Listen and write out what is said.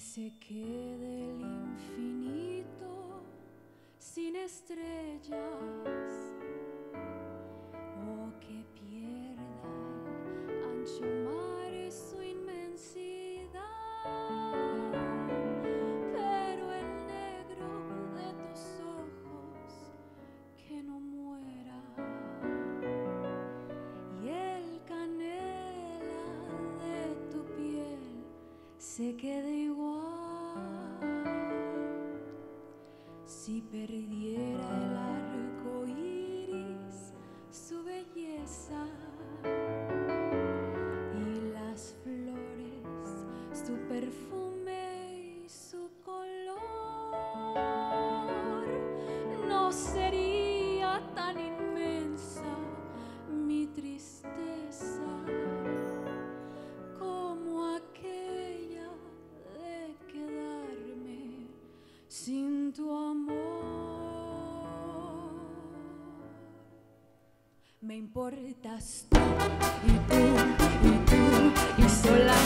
se quede el infinito sin estrellas se quede igual. Si perdiera el arco iris su belleza y las flores su perfume y su color, no sería tan inmensa mi tristeza Me importas tú y tú y tú y sola.